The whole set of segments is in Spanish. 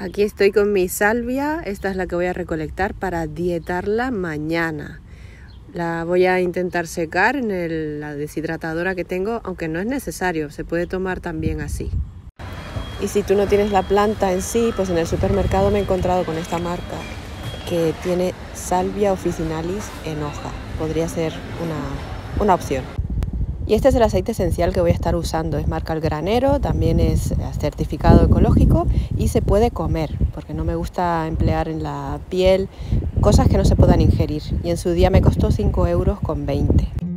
Aquí estoy con mi salvia, esta es la que voy a recolectar para dietarla mañana. La voy a intentar secar en la deshidratadora que tengo, aunque no es necesario, se puede tomar también así. Y si tú no tienes la planta en sí, pues en el supermercado me he encontrado con esta marca que tiene salvia officinalis en hoja. Podría ser una, una opción. Y este es el aceite esencial que voy a estar usando. Es marca El Granero, también es certificado ecológico y se puede comer, porque no me gusta emplear en la piel cosas que no se puedan ingerir. Y en su día me costó 5 euros con 20.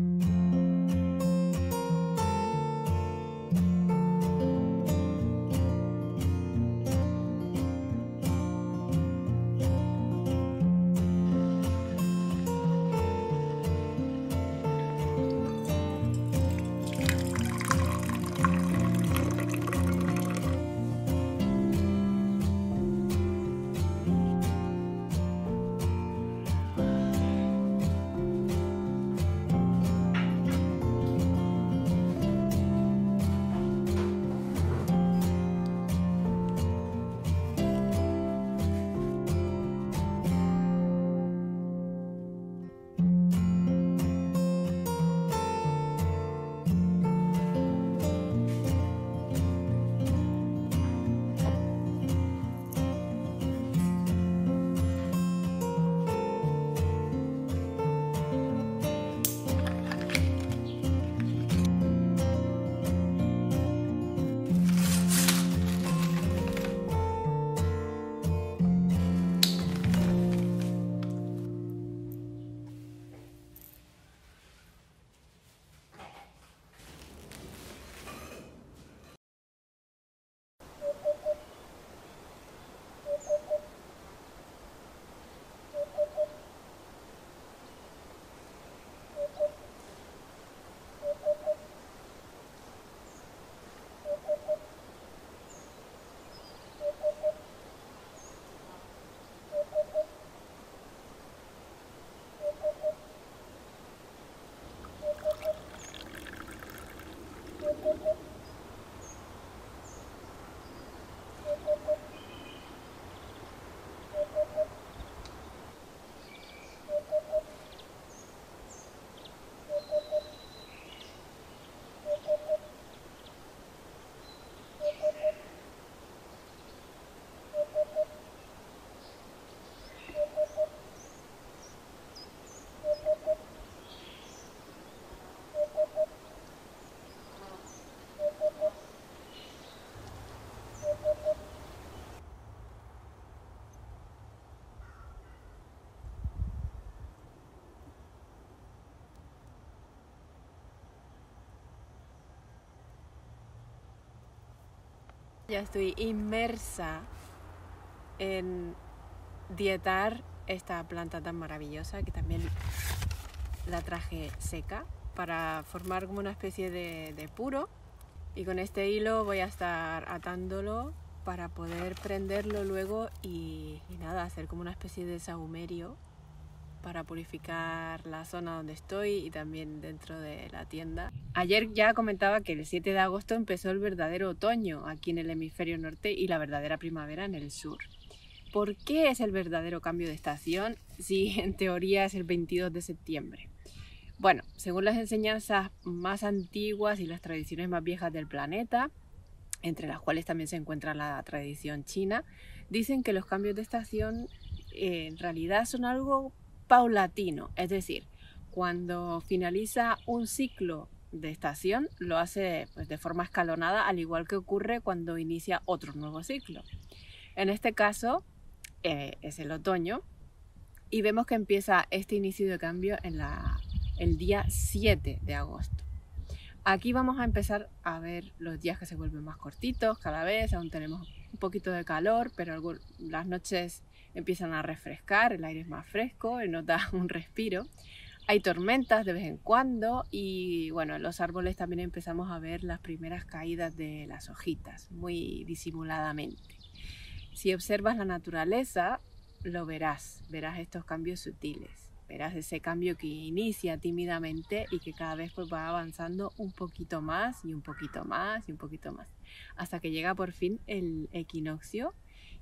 Ya estoy inmersa en dietar esta planta tan maravillosa que también la traje seca para formar como una especie de, puro. Y con este hilo voy a estar atándolo para poder prenderlo luego y, y nada, hacer como una especie de sahumerio para purificar la zona donde estoy y también dentro de la tienda. Ayer ya comentaba que el 7 de agosto empezó el verdadero otoño aquí en el hemisferio norte y la verdadera primavera en el sur. ¿Por qué es el verdadero cambio de estación si en teoría es el 22 de septiembre? Bueno, según las enseñanzas más antiguas y las tradiciones más viejas del planeta, entre las cuales también se encuentra la tradición china, dicen que los cambios de estación eh, en realidad son algo paulatino, es decir, cuando finaliza un ciclo de estación lo hace pues, de forma escalonada, al igual que ocurre cuando inicia otro nuevo ciclo. En este caso eh, es el otoño y vemos que empieza este inicio de cambio en la, el día 7 de agosto. Aquí vamos a empezar a ver los días que se vuelven más cortitos cada vez, aún tenemos un poquito de calor, pero las noches empiezan a refrescar, el aire es más fresco, nota un respiro. Hay tormentas de vez en cuando y bueno, en los árboles también empezamos a ver las primeras caídas de las hojitas, muy disimuladamente. Si observas la naturaleza, lo verás, verás estos cambios sutiles, verás ese cambio que inicia tímidamente y que cada vez pues va avanzando un poquito más y un poquito más y un poquito más, hasta que llega por fin el equinoccio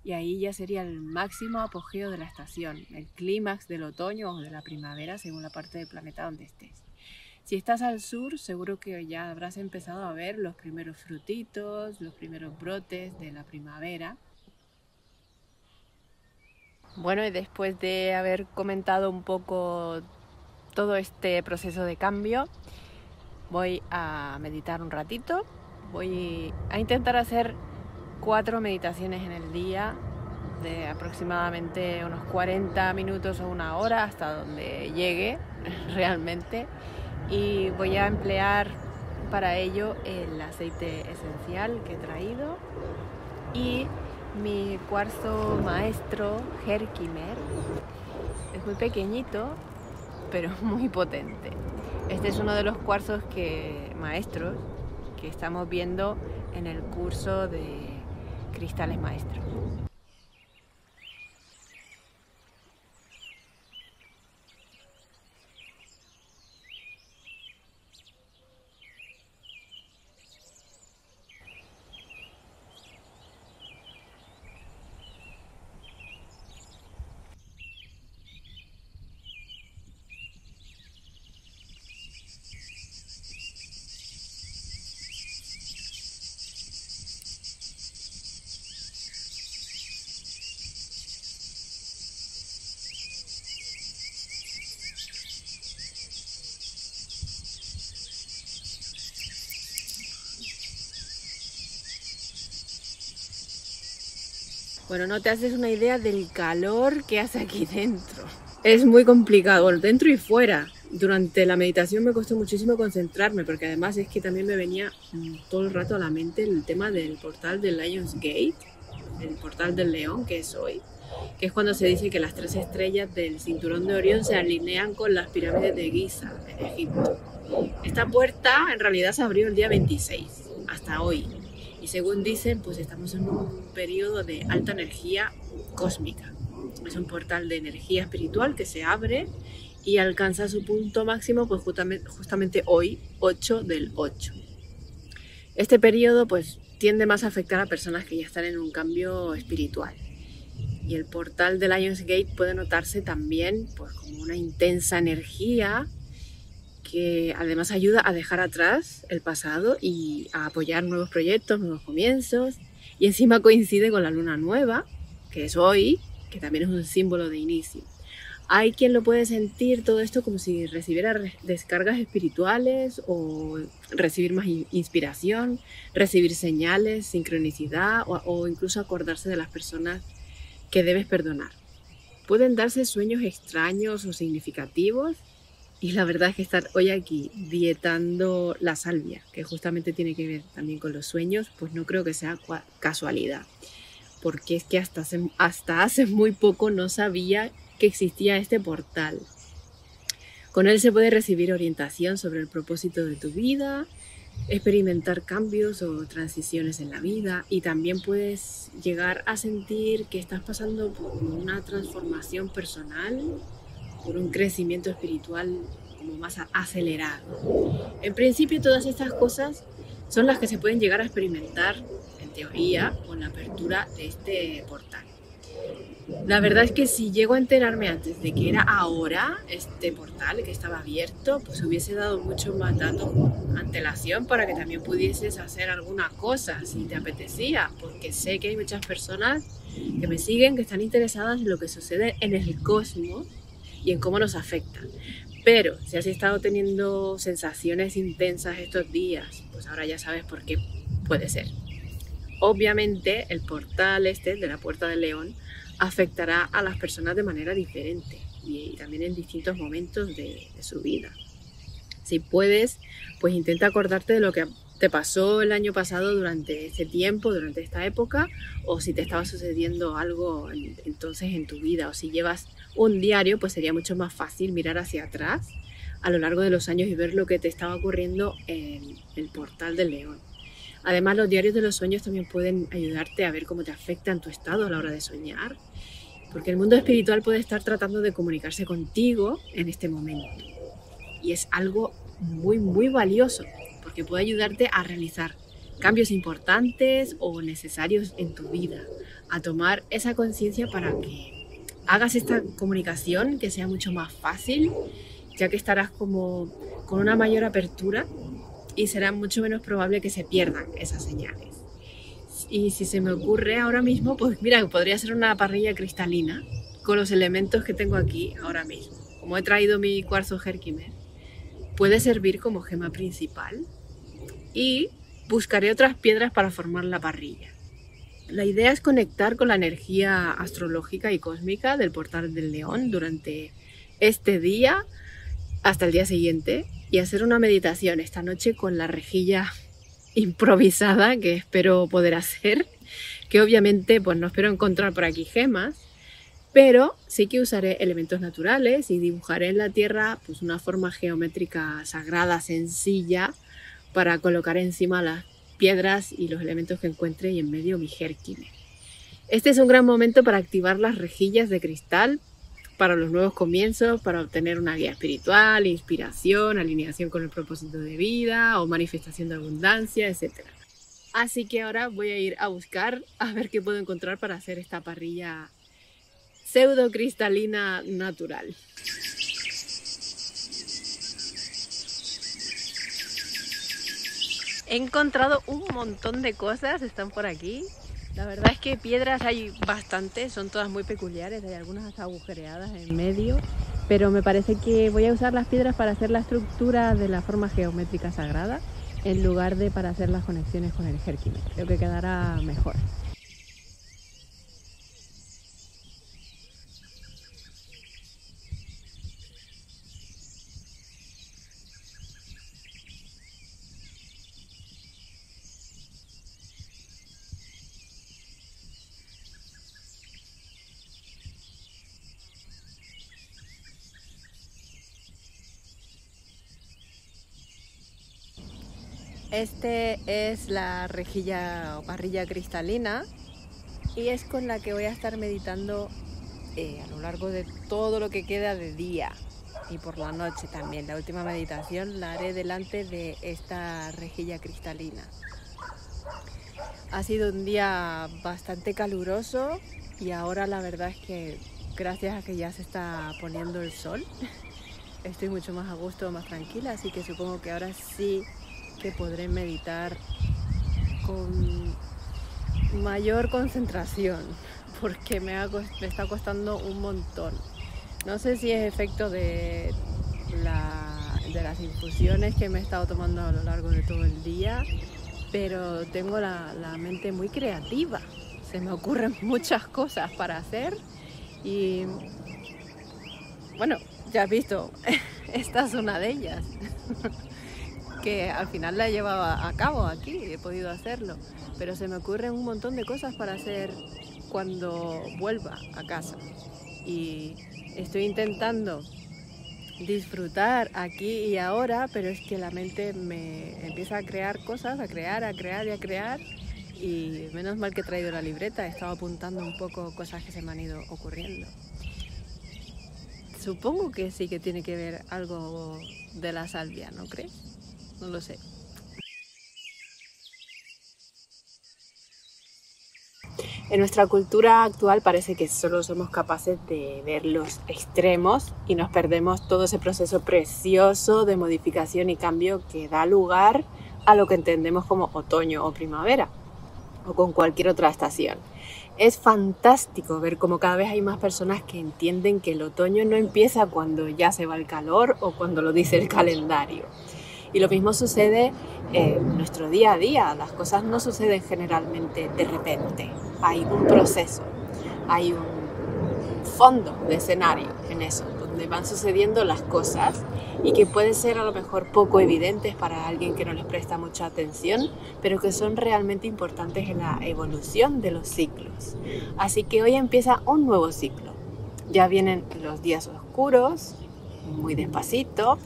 y ahí ya sería el máximo apogeo de la estación, el clímax del otoño o de la primavera según la parte del planeta donde estés. Si estás al sur, seguro que ya habrás empezado a ver los primeros frutitos, los primeros brotes de la primavera. Bueno, y después de haber comentado un poco todo este proceso de cambio, voy a meditar un ratito. Voy a intentar hacer cuatro meditaciones en el día de aproximadamente unos 40 minutos o una hora hasta donde llegue realmente y voy a emplear para ello el aceite esencial que he traído y mi cuarzo maestro Herkimer. Es muy pequeñito, pero muy potente. Este es uno de los cuarzos que, maestros que estamos viendo en el curso de cristales maestros. Bueno, no te haces una idea del calor que hace aquí dentro. Es muy complicado, dentro y fuera. Durante la meditación me costó muchísimo concentrarme porque además es que también me venía todo el rato a la mente el tema del portal del Lions Gate, el portal del león que es hoy, que es cuando se dice que las tres estrellas del cinturón de Orión se alinean con las pirámides de Giza en Egipto. Esta puerta en realidad se abrió el día 26, hasta hoy, según dicen, pues estamos en un periodo de alta energía cósmica. Es un portal de energía espiritual que se abre y alcanza su punto máximo pues justamente, hoy, 8 del 8. Este periodo pues tiende más a afectar a personas que ya están en un cambio espiritual. Y el portal de Lionsgate puede notarse también pues, como una intensa energía que además ayuda a dejar atrás el pasado y a apoyar nuevos proyectos, nuevos comienzos. Y encima coincide con la luna nueva, que es hoy, que también es un símbolo de inicio. Hay quien lo puede sentir todo esto como si recibiera descargas espirituales o recibir más inspiración, recibir señales, sincronicidad o, o incluso acordarse de las personas que debes perdonar. Pueden darse sueños extraños o significativos y la verdad es que estar hoy aquí dietando la salvia, que justamente tiene que ver también con los sueños, pues no creo que sea casualidad. Porque es que hasta hace, hasta hace muy poco no sabía que existía este portal. Con él se puede recibir orientación sobre el propósito de tu vida, experimentar cambios o transiciones en la vida y también puedes llegar a sentir que estás pasando por una transformación personal por un crecimiento espiritual como más acelerado. En principio todas estas cosas son las que se pueden llegar a experimentar en teoría con la apertura de este portal. La verdad es que si llego a enterarme antes de que era ahora este portal que estaba abierto, pues hubiese dado mucho más datos antelación para que también pudieses hacer alguna cosa si te apetecía, porque sé que hay muchas personas que me siguen, que están interesadas en lo que sucede en el cosmos y en cómo nos afecta. Pero si has estado teniendo sensaciones intensas estos días, pues ahora ya sabes por qué puede ser. Obviamente el portal este de la Puerta del León afectará a las personas de manera diferente y, también en distintos momentos de, de su vida. Si puedes, pues intenta acordarte de lo que te pasó el año pasado durante este tiempo, durante esta época, o si te estaba sucediendo algo entonces en tu vida, o si llevas un diario, pues sería mucho más fácil mirar hacia atrás a lo largo de los años y ver lo que te estaba ocurriendo en el portal del león. Además, los diarios de los sueños también pueden ayudarte a ver cómo te afectan tu estado a la hora de soñar, porque el mundo espiritual puede estar tratando de comunicarse contigo en este momento. Y es algo muy, muy valioso, porque puede ayudarte a realizar cambios importantes o necesarios en tu vida, a tomar esa conciencia para que hagas esta comunicación que sea mucho más fácil, ya que estarás como con una mayor apertura y será mucho menos probable que se pierdan esas señales. Y si se me ocurre ahora mismo, pues mira, podría ser una parrilla cristalina con los elementos que tengo aquí ahora mismo. Como he traído mi cuarzo Herkimer, puede servir como gema principal y buscaré otras piedras para formar la parrilla. La idea es conectar con la energía astrológica y cósmica del portal del león durante este día hasta el día siguiente y hacer una meditación esta noche con la rejilla improvisada que espero poder hacer, que obviamente pues no espero encontrar por aquí gemas, pero sí que usaré elementos naturales y dibujaré en la tierra pues una forma geométrica sagrada, sencilla, para colocar encima las piedras y los elementos que encuentre y en medio mi jerquine. Este es un gran momento para activar las rejillas de cristal para los nuevos comienzos, para obtener una guía espiritual, inspiración, alineación con el propósito de vida o manifestación de abundancia, etc. Así que ahora voy a ir a buscar a ver qué puedo encontrar para hacer esta parrilla pseudo cristalina natural. He encontrado un montón de cosas, están por aquí. La verdad es que piedras hay bastantes, son todas muy peculiares, hay algunas hasta agujereadas en medio, pero me parece que voy a usar las piedras para hacer la estructura de la forma geométrica sagrada en lugar de para hacer las conexiones con el Herkimer. Creo que quedará mejor. Este es la rejilla o parrilla cristalina y es con la que voy a estar meditando eh, a lo largo de todo lo que queda de día y por la noche también. La última meditación la haré delante de esta rejilla cristalina. Ha sido un día bastante caluroso y ahora la verdad es que gracias a que ya se está poniendo el sol estoy mucho más a gusto, más tranquila, así que supongo que ahora sí que podré meditar con mayor concentración porque me, está costando un montón. No sé si es efecto de, las infusiones que me he estado tomando a lo largo de todo el día, pero tengo la mente muy creativa. Se me ocurren muchas cosas para hacer y bueno, ya has visto, esta es una de ellas. Que al final la he llevado a cabo aquí, he podido hacerlo, pero se me ocurren un montón de cosas para hacer cuando vuelva a casa. Y estoy intentando disfrutar aquí y ahora, pero es que la mente me empieza a crear cosas, a crear, a crear y a crear. Y menos mal que he traído la libreta, he estado apuntando un poco cosas que se me han ido ocurriendo. Supongo que sí que tiene que ver algo de la salvia, ¿no crees? No lo sé. En nuestra cultura actual parece que solo somos capaces de ver los extremos y nos perdemos todo ese proceso precioso de modificación y cambio que da lugar a lo que entendemos como otoño o primavera o con cualquier otra estación. Es fantástico ver cómo cada vez hay más personas que entienden que el otoño no empieza cuando ya se va el calor o cuando lo dice el calendario y lo mismo sucede en nuestro día a día. Las cosas no suceden generalmente de repente. Hay un proceso, hay un fondo de escenario en eso, donde van sucediendo las cosas y que pueden ser a lo mejor poco evidentes para alguien que no les presta mucha atención, pero que son realmente importantes en la evolución de los ciclos. Así que hoy empieza un nuevo ciclo. Ya vienen los días oscuros, muy despacito,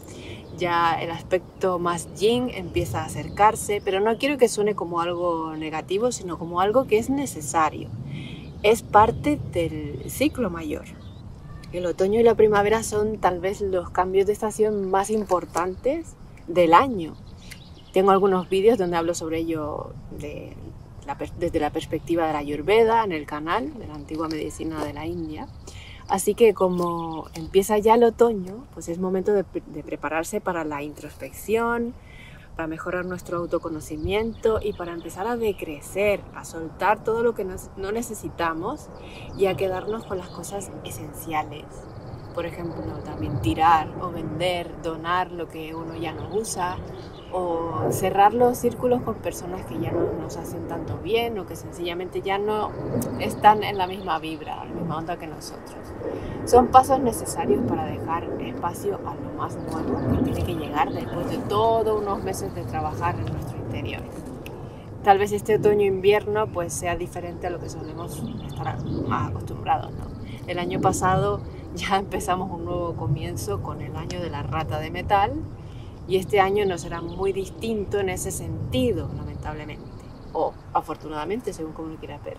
ya el aspecto más yin empieza a acercarse, pero no quiero que suene como algo negativo, sino como algo que es necesario. Es parte del ciclo mayor. El otoño y la primavera son tal vez los cambios de estación más importantes del año. Tengo algunos vídeos donde hablo sobre ello de desde la perspectiva de la Ayurveda en el canal de la antigua medicina de la India. Así que como empieza ya el otoño, pues es momento de, prepararse para la introspección, para mejorar nuestro autoconocimiento y para empezar a decrecer, a soltar todo lo que no necesitamos y a quedarnos con las cosas esenciales. Por ejemplo, también tirar o vender, donar lo que uno ya no usa o cerrar los círculos con personas que ya no nos hacen tanto bien o que sencillamente ya no están en la misma vibra, en la misma onda que nosotros. Son pasos necesarios para dejar espacio a lo más nuevo que tiene que llegar después de todos unos meses de trabajar en nuestro interior. Tal vez este otoño-invierno pues sea diferente a lo que solemos estar acostumbrados. El año pasado ya empezamos un nuevo comienzo con el año de la rata de metal y este año no será muy distinto en ese sentido, lamentablemente. O afortunadamente, según como lo quieras ver.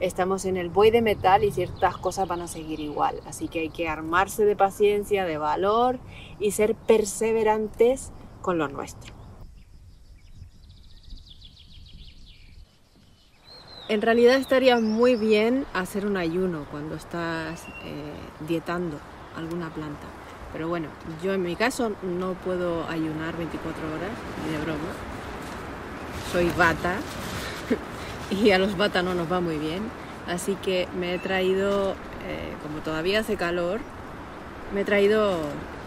Estamos en el buey de metal y ciertas cosas van a seguir igual. Así que hay que armarse de paciencia, de valor y ser perseverantes con lo nuestro. En realidad estaría muy bien hacer un ayuno cuando estás eh, dietando alguna planta pero bueno, yo en mi caso no puedo ayunar 24 horas, ni de broma. Soy bata y a los bata no nos va muy bien. Así que me he traído, eh, como todavía hace calor, me he traído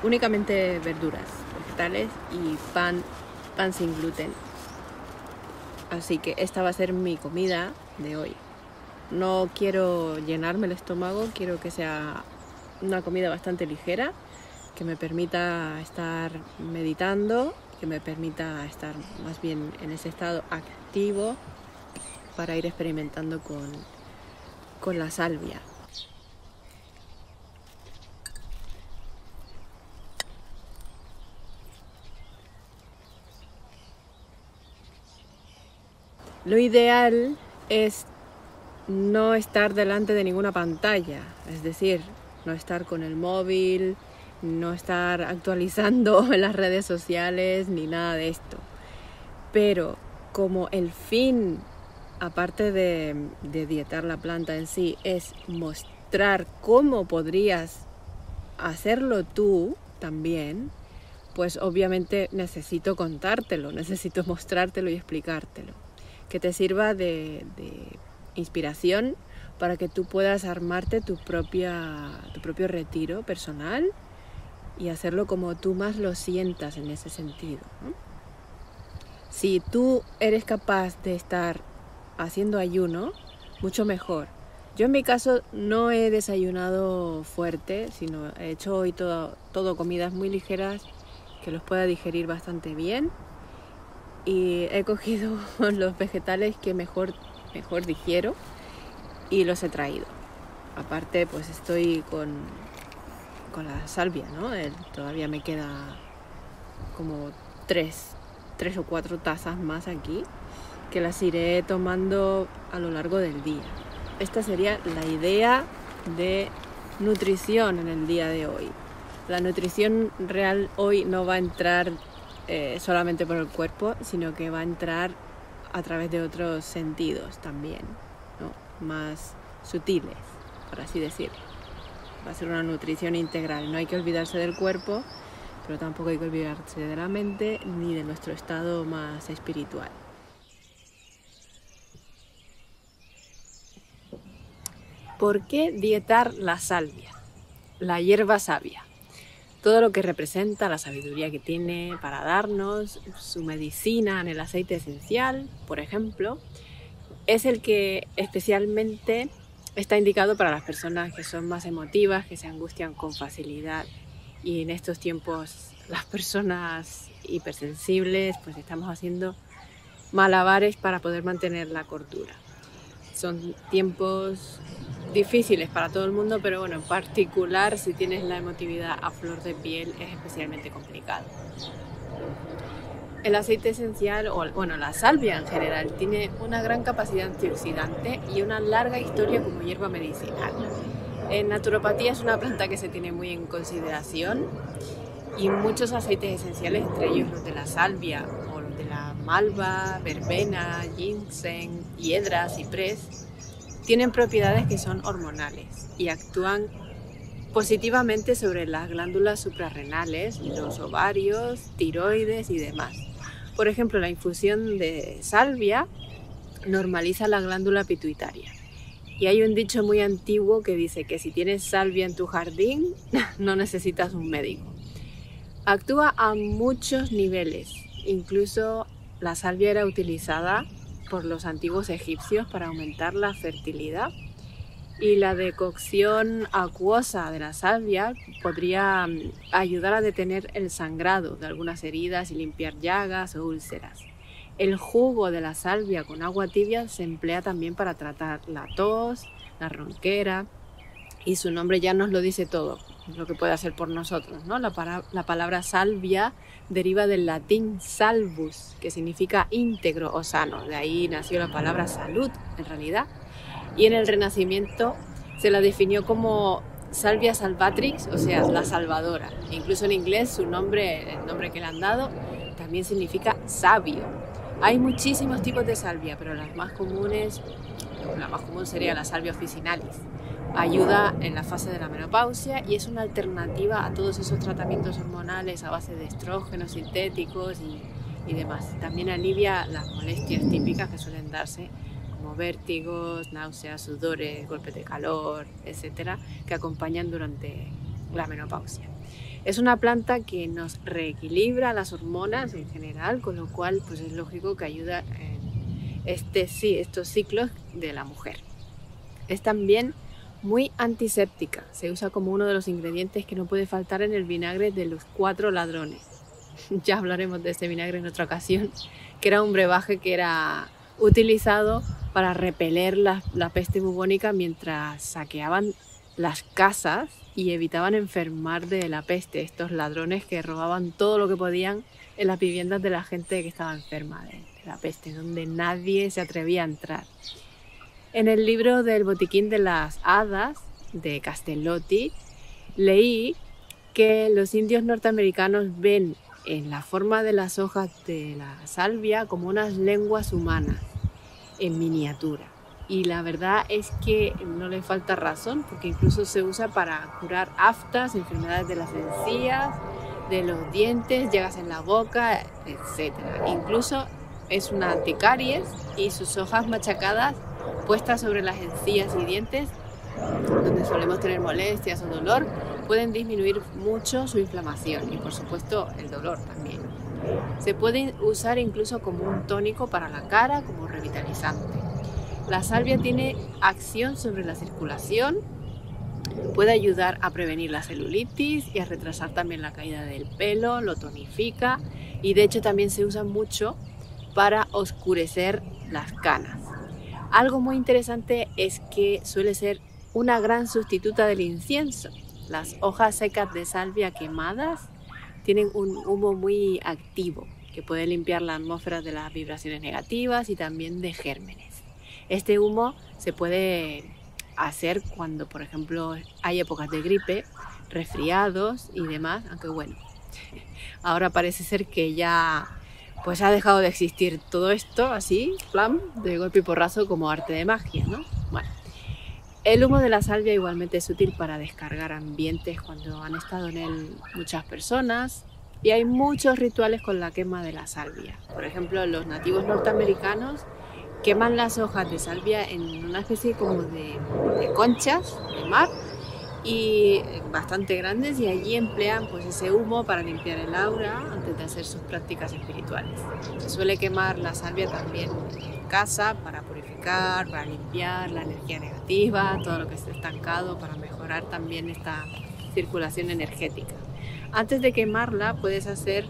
únicamente verduras, vegetales y pan, pan sin gluten. Así que esta va a ser mi comida de hoy. No quiero llenarme el estómago, quiero que sea una comida bastante ligera que me permita estar meditando, que me permita estar más bien en ese estado activo para ir experimentando con, con la salvia. Lo ideal es no estar delante de ninguna pantalla, es decir, no estar con el móvil, no estar actualizando en las redes sociales ni nada de esto. Pero como el fin, aparte de, dietar la planta en sí, es mostrar cómo podrías hacerlo tú también, pues obviamente necesito contártelo, necesito mostrártelo y explicártelo. Que te sirva de, inspiración para que tú puedas armarte tu, propia, tu propio retiro personal y hacerlo como tú más lo sientas en ese sentido. Si tú eres capaz de estar haciendo ayuno, mucho mejor. Yo en mi caso no he desayunado fuerte, sino he hecho hoy todo, todo comidas muy ligeras que los pueda digerir bastante bien. Y he cogido los vegetales que mejor, mejor digiero y los he traído. Aparte, pues estoy con con la salvia, ¿no? todavía me queda como tres, tres o cuatro tazas más aquí que las iré tomando a lo largo del día. Esta sería la idea de nutrición en el día de hoy. La nutrición real hoy no va a entrar eh, solamente por el cuerpo, sino que va a entrar a través de otros sentidos también, más sutiles, por así decirlo va a ser una nutrición integral. No hay que olvidarse del cuerpo, pero tampoco hay que olvidarse de la mente ni de nuestro estado más espiritual. ¿Por qué dietar la salvia? La hierba sabia. Todo lo que representa la sabiduría que tiene para darnos, su medicina en el aceite esencial, por ejemplo, es el que especialmente Está indicado para las personas que son más emotivas, que se angustian con facilidad y en estos tiempos las personas hipersensibles pues estamos haciendo malabares para poder mantener la cordura. Son tiempos difíciles para todo el mundo, pero bueno, en particular si tienes la emotividad a flor de piel es especialmente complicado. El aceite esencial, o bueno, la salvia en general, tiene una gran capacidad antioxidante y una larga historia como hierba medicinal. En naturopatía es una planta que se tiene muy en consideración y muchos aceites esenciales, entre ellos los de la salvia o los de la malva, verbena, ginseng, hiedra, ciprés, tienen propiedades que son hormonales y actúan positivamente sobre las glándulas suprarrenales, los ovarios, tiroides y demás. Por ejemplo, la infusión de salvia normaliza la glándula pituitaria. Y hay un dicho muy antiguo que dice que si tienes salvia en tu jardín, no necesitas un médico. Actúa a muchos niveles. Incluso la salvia era utilizada por los antiguos egipcios para aumentar la fertilidad y la decocción acuosa de la salvia podría mm, ayudar a detener el sangrado de algunas heridas y limpiar llagas o úlceras. El jugo de la salvia con agua tibia se emplea también para tratar la tos, la ronquera y su nombre ya nos lo dice todo, lo que puede hacer por nosotros. ¿no? La, la palabra salvia deriva del latín salvus, que significa íntegro o sano. De ahí nació la palabra salud, en realidad y en el Renacimiento se la definió como Salvia Salvatrix, o sea, la salvadora. Incluso en inglés su nombre, el nombre que le han dado, también significa sabio. Hay muchísimos tipos de salvia, pero las más comunes, la más común sería la salvia officinalis. Ayuda en la fase de la menopausia y es una alternativa a todos esos tratamientos hormonales a base de estrógenos sintéticos y, y demás. También alivia las molestias típicas que suelen darse vértigos, náuseas, sudores, golpes de calor, etcétera, que acompañan durante la menopausia. Es una planta que nos reequilibra las hormonas en general, con lo cual pues es lógico que ayuda en este, sí, estos ciclos de la mujer. Es también muy antiséptica, se usa como uno de los ingredientes que no puede faltar en el vinagre de los cuatro ladrones. Ya hablaremos de este vinagre en otra ocasión, que era un brebaje que era utilizado para repeler la, peste bubónica mientras saqueaban las casas y evitaban enfermar de la peste. Estos ladrones que robaban todo lo que podían en las viviendas de la gente que estaba enferma de, la peste, donde nadie se atrevía a entrar. En el libro del Botiquín de las Hadas de Castellotti leí que los indios norteamericanos ven en la forma de las hojas de la salvia como unas lenguas humanas en miniatura. Y la verdad es que no le falta razón, porque incluso se usa para curar aftas, enfermedades de las encías, de los dientes, llegas en la boca, etc. Incluso es una anticaries y sus hojas machacadas puestas sobre las encías y dientes, donde solemos tener molestias o dolor, pueden disminuir mucho su inflamación y por supuesto el dolor también. Se puede usar incluso como un tónico para la cara, como revitalizante. La salvia tiene acción sobre la circulación, puede ayudar a prevenir la celulitis y a retrasar también la caída del pelo, lo tonifica y de hecho también se usa mucho para oscurecer las canas. Algo muy interesante es que suele ser una gran sustituta del incienso. Las hojas secas de salvia quemadas tienen un humo muy activo que puede limpiar la atmósfera de las vibraciones negativas y también de gérmenes. Este humo se puede hacer cuando, por ejemplo, hay épocas de gripe, resfriados y demás, aunque bueno, ahora parece ser que ya pues ha dejado de existir todo esto así, plan, de golpe y porrazo como arte de magia, ¿no? Bueno, el humo de la salvia igualmente es útil para descargar ambientes cuando han estado en él muchas personas y hay muchos rituales con la quema de la salvia. Por ejemplo, los nativos norteamericanos queman las hojas de salvia en una especie como de, de conchas de mar y bastante grandes y allí emplean pues ese humo para limpiar el aura antes de hacer sus prácticas espirituales. Se suele quemar la salvia también en casa para purificar, para limpiar la energía negativa, todo lo que esté estancado, para mejorar también esta circulación energética. Antes de quemarla puedes hacer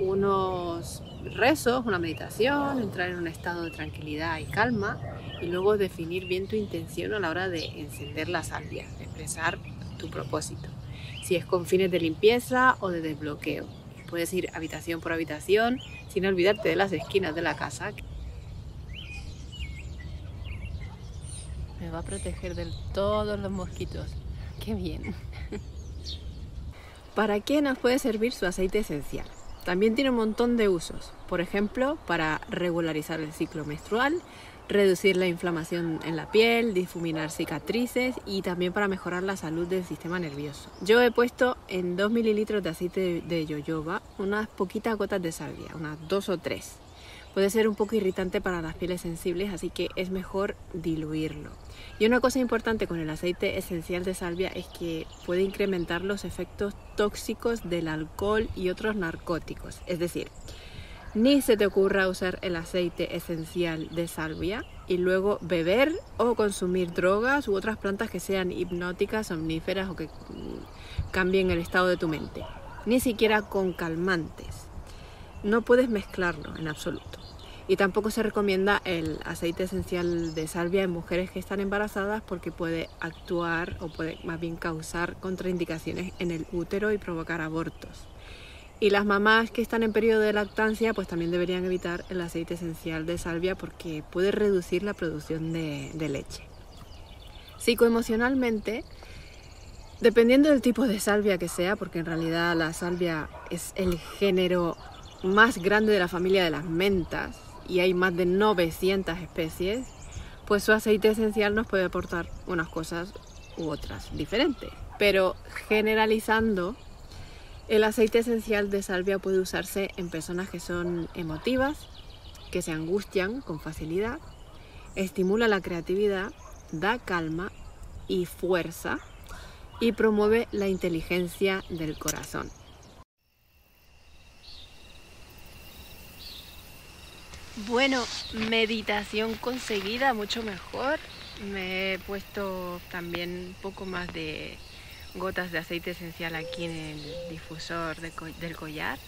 unos rezos, una meditación, entrar en un estado de tranquilidad y calma y luego definir bien tu intención a la hora de encender la salvia, expresar tu propósito. Si es con fines de limpieza o de desbloqueo. Puedes ir habitación por habitación sin olvidarte de las esquinas de la casa. Me va a proteger de todos los mosquitos. ¡Qué bien! ¿Para qué nos puede servir su aceite esencial? también tiene un montón de usos. Por ejemplo, para regularizar el ciclo menstrual, reducir la inflamación en la piel, difuminar cicatrices y también para mejorar la salud del sistema nervioso. Yo he puesto en 2 mililitros de aceite de yoyoba unas poquitas gotas de salvia, unas dos o tres. Puede ser un poco irritante para las pieles sensibles, así que es mejor diluirlo. Y una cosa importante con el aceite esencial de salvia es que puede incrementar los efectos tóxicos del alcohol y otros narcóticos. Es decir, ni se te ocurra usar el aceite esencial de salvia y luego beber o consumir drogas u otras plantas que sean hipnóticas, somníferas o que mm, cambien el estado de tu mente. Ni siquiera con calmantes. No puedes mezclarlo en absoluto. Y tampoco se recomienda el aceite esencial de salvia en mujeres que están embarazadas porque puede actuar o puede más bien causar contraindicaciones en el útero y provocar abortos. Y las mamás que están en periodo de lactancia pues también deberían evitar el aceite esencial de salvia porque puede reducir la producción de, leche. Psicoemocionalmente, dependiendo del tipo de salvia que sea, porque en realidad la salvia es el género más grande de la familia de las mentas, y hay más de 900 especies, pues su aceite esencial nos puede aportar unas cosas u otras diferentes. Pero generalizando, el aceite esencial de salvia puede usarse en personas que son emotivas, que se angustian con facilidad, estimula la creatividad, da calma y fuerza y promueve la inteligencia del corazón. Bueno, meditación conseguida, mucho mejor. Me he puesto también un poco más de gotas de aceite esencial aquí en el difusor del collar.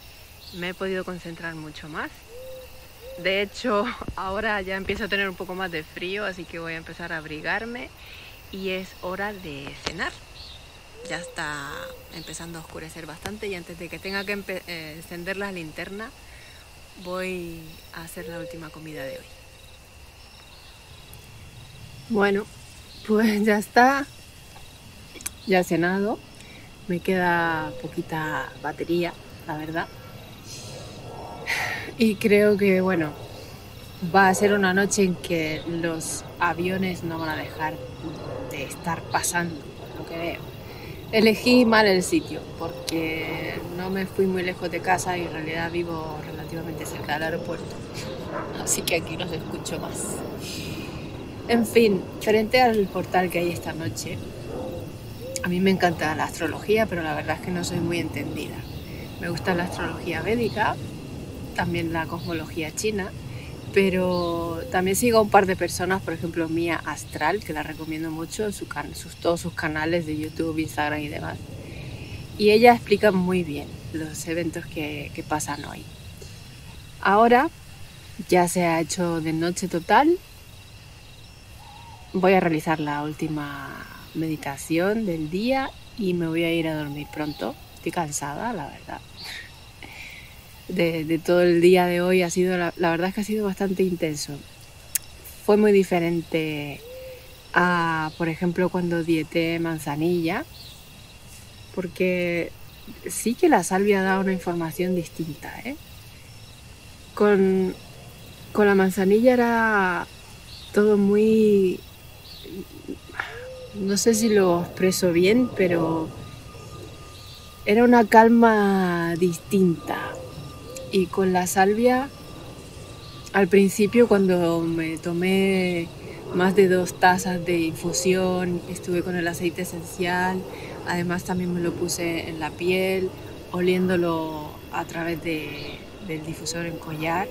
Me he podido concentrar mucho más. De hecho, ahora ya empiezo a tener un poco más de frío, así que voy a empezar a abrigarme y es hora de cenar. Ya está empezando a oscurecer bastante y antes de que tenga que eh, encender la linterna, voy a hacer la última comida de hoy. Bueno, pues ya está. Ya he cenado. Me queda poquita batería, la verdad. Y creo que, bueno, va a ser una noche en que los aviones no van a dejar de estar pasando, lo que veo. Elegí mal el sitio porque no me fui muy lejos de casa y en realidad vivo relativamente cerca del aeropuerto. Así que aquí los escucho más. En fin, frente al portal que hay esta noche, a mí me encanta la astrología, pero la verdad es que no soy muy entendida. Me gusta la astrología védica, también la cosmología china pero también sigo a un par de personas, por ejemplo Mía Astral, que la recomiendo mucho en sus, todos sus canales de YouTube, Instagram y demás. Y ella explica muy bien los eventos que pasan hoy. Ahora ya se ha hecho de noche total. Voy a realizar la última meditación del día y me voy a ir a dormir pronto. Estoy cansada, la verdad de, todo el día de hoy ha sido, la, verdad es que ha sido bastante intenso. Fue muy diferente a, por ejemplo, cuando dieté manzanilla, porque sí que la salvia da una información distinta. ¿eh? Con, con la manzanilla era todo muy... No sé si lo expreso bien, pero era una calma distinta, y con la salvia, al principio cuando me tomé más de dos tazas de infusión, estuve con el aceite esencial, además también me lo puse en la piel, oliéndolo a través del difusor en collar.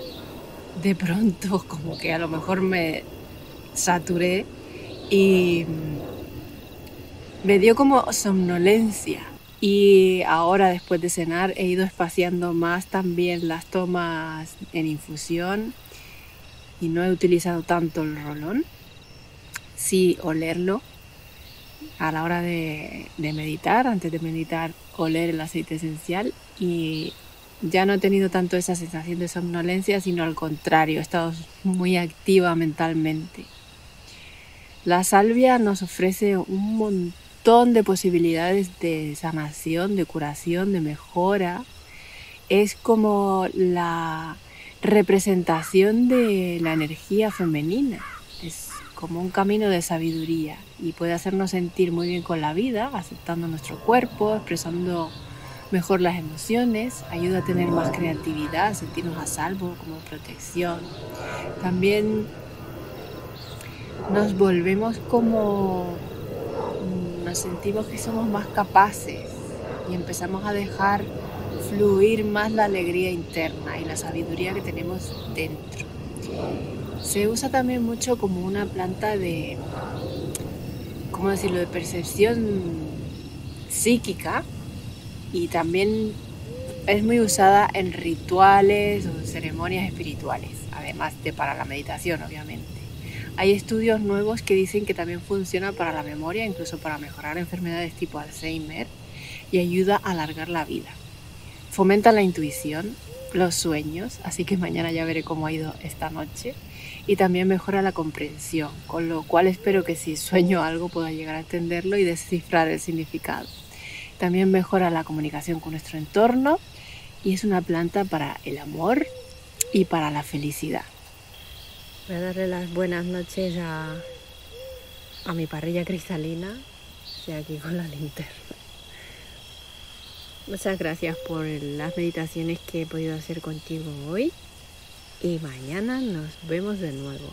De pronto como que a lo mejor me saturé y me dio como somnolencia y ahora después de cenar he ido espaciando más también las tomas en infusión y no he utilizado tanto el rolón. Sí, olerlo a la hora de, meditar, antes de meditar, oler el aceite esencial y ya no he tenido tanto esa sensación de somnolencia, sino al contrario, he estado muy activa mentalmente. La salvia nos ofrece un montón de posibilidades de sanación, de curación, de mejora es como la representación de la energía femenina. Es como un camino de sabiduría y puede hacernos sentir muy bien con la vida, aceptando nuestro cuerpo, expresando mejor las emociones, ayuda a tener más creatividad, sentirnos a salvo como protección. También nos volvemos como nos sentimos que somos más capaces y empezamos a dejar fluir más la alegría interna y la sabiduría que tenemos dentro. Se usa también mucho como una planta de, ¿cómo decirlo?, de percepción psíquica y también es muy usada en rituales o ceremonias espirituales, además de para la meditación, obviamente. Hay estudios nuevos que dicen que también funciona para la memoria, incluso para mejorar enfermedades tipo Alzheimer y ayuda a alargar la vida. Fomenta la intuición, los sueños, así que mañana ya veré cómo ha ido esta noche. Y también mejora la comprensión, con lo cual espero que si sueño algo pueda llegar a entenderlo y descifrar el significado. También mejora la comunicación con nuestro entorno y es una planta para el amor y para la felicidad. Voy a darle las buenas noches a, a mi parrilla cristalina, estoy aquí con la linterna. Muchas gracias por las meditaciones que he podido hacer contigo hoy y mañana nos vemos de nuevo.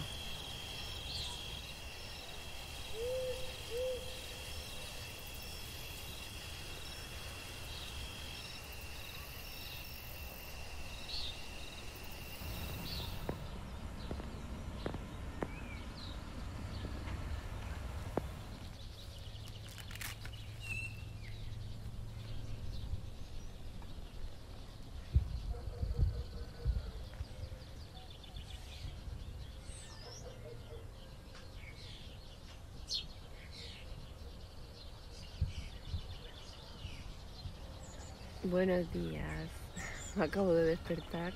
Buenos días. Acabo de despertar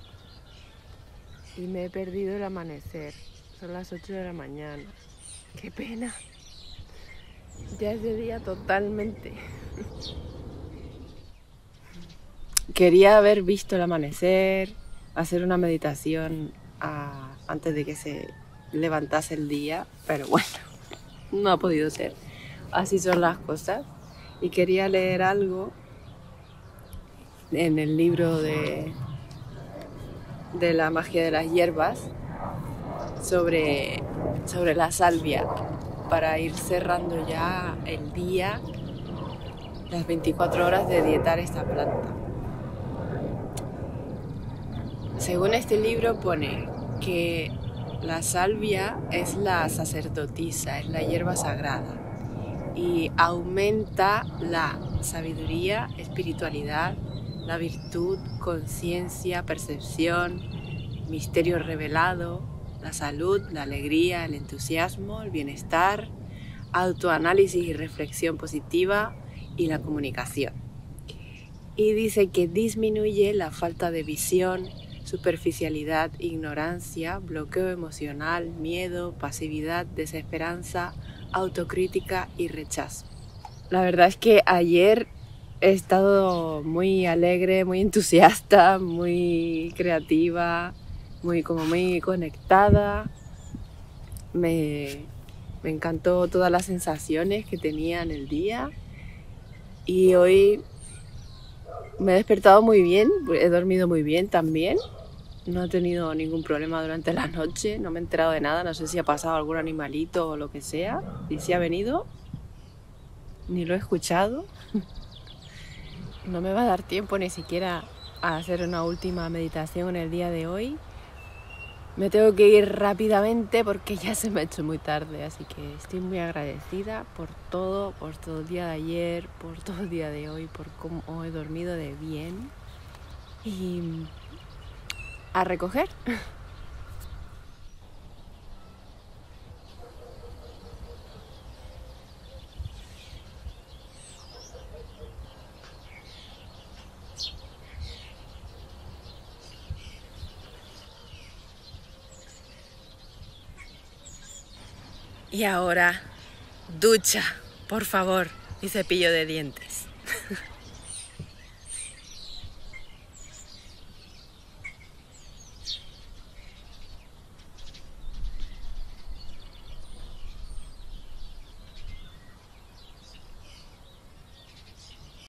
y me he perdido el amanecer. Son las 8 de la mañana. Qué pena. Ya es de día totalmente. Quería haber visto el amanecer, hacer una meditación ah, antes de que se levantase el día, pero bueno, no ha podido ser. Así son las cosas. Y quería leer algo en el libro de, de la magia de las hierbas sobre, sobre la salvia para ir cerrando ya el día, las 24 horas de dietar esta planta. Según este libro pone que la salvia es la sacerdotisa, es la hierba sagrada y aumenta la sabiduría, espiritualidad, la virtud, conciencia, percepción, misterio revelado, la salud, la alegría, el entusiasmo, el bienestar, autoanálisis y reflexión positiva y la comunicación. Y dice que disminuye la falta de visión, superficialidad, ignorancia, bloqueo emocional, miedo, pasividad, desesperanza, autocrítica y rechazo. La verdad es que ayer he estado muy alegre, muy entusiasta, muy creativa, muy como muy conectada. Me, me encantó todas las sensaciones que tenía en el día y hoy me he despertado muy bien, he dormido muy bien también. No he tenido ningún problema durante la noche, no me he enterado de nada, no sé si ha pasado algún animalito o lo que sea, y si ha venido, ni lo he escuchado. No me va a dar tiempo ni siquiera a hacer una última meditación en el día de hoy. Me tengo que ir rápidamente porque ya se me ha hecho muy tarde, así que estoy muy agradecida por todo, por todo el día de ayer, por todo el día de hoy, por cómo he dormido de bien. Y a recoger. Y ahora, ducha, por favor, y cepillo de dientes.